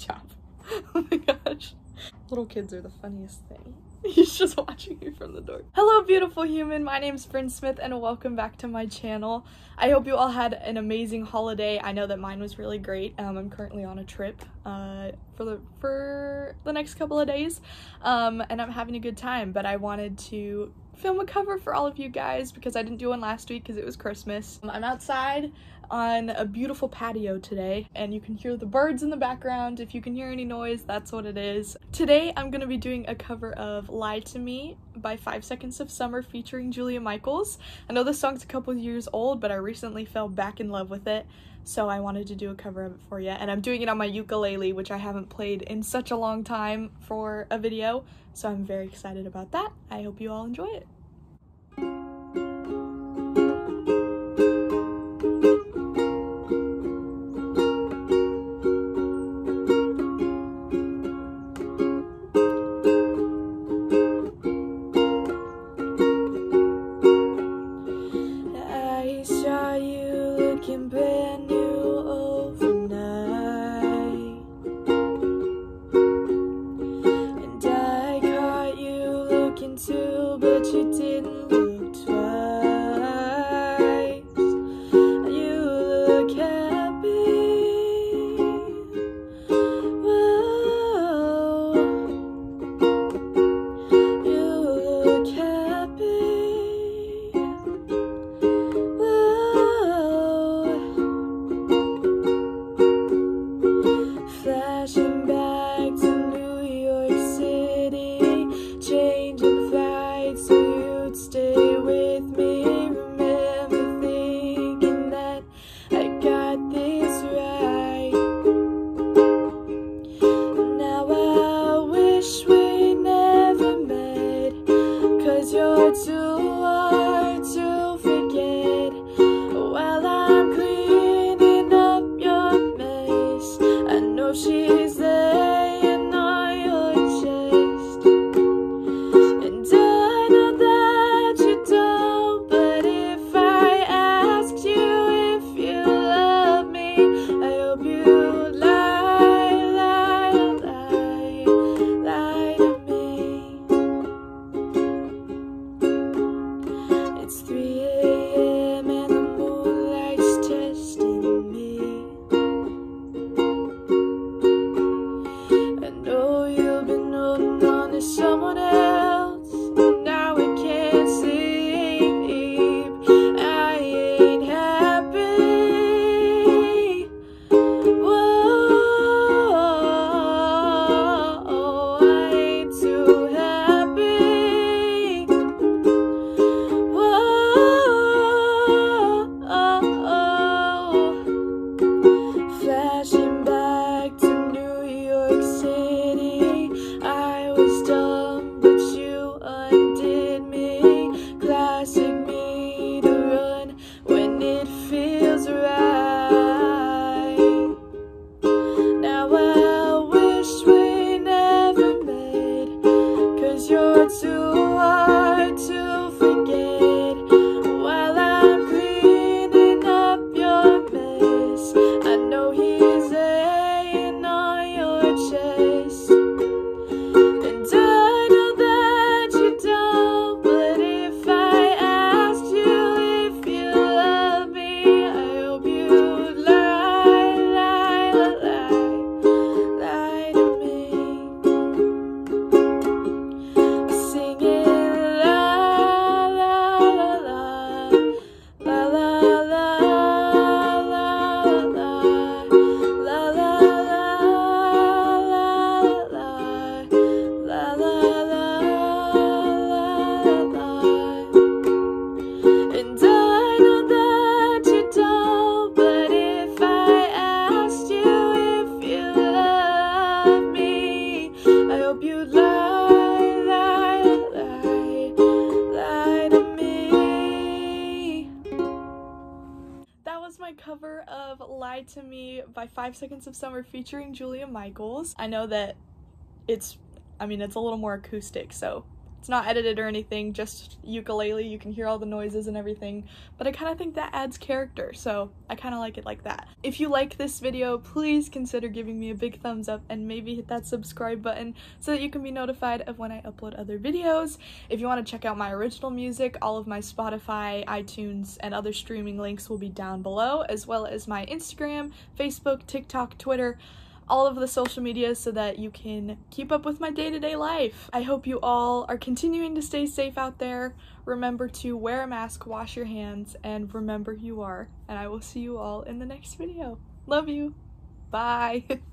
job. oh my gosh. Little kids are the funniest thing. He's just watching me from the door. Hello, beautiful human. My name's Brynn Smith, and welcome back to my channel. I hope you all had an amazing holiday. I know that mine was really great. Um, I'm currently on a trip uh, for the for the next couple of days, um, and I'm having a good time. But I wanted to film a cover for all of you guys because I didn't do one last week because it was Christmas. I'm outside on a beautiful patio today and you can hear the birds in the background. If you can hear any noise, that's what it is. Today I'm going to be doing a cover of Lie to Me by 5 Seconds of Summer featuring Julia Michaels. I know this song's a couple years old, but I recently fell back in love with it so I wanted to do a cover of it for you. And I'm doing it on my ukulele, which I haven't played in such a long time for a video, so I'm very excited about that. I hope you all enjoy it. longe. Cover of Lie to Me by 5 Seconds of Summer featuring Julia Michaels. I know that it's, I mean, it's a little more acoustic, so It's not edited or anything, just ukulele. You can hear all the noises and everything, but I kind of think that adds character, so I kind of like it like that. If you like this video, please consider giving me a big thumbs up and maybe hit that subscribe button so that you can be notified of when I upload other videos. If you want to check out my original music, all of my Spotify, iTunes, and other streaming links will be down below, as well as my Instagram, Facebook, TikTok, Twitter all of the social media so that you can keep up with my day-to-day life. I hope you all are continuing to stay safe out there. Remember to wear a mask, wash your hands, and remember you are. And I will see you all in the next video. Love you. Bye.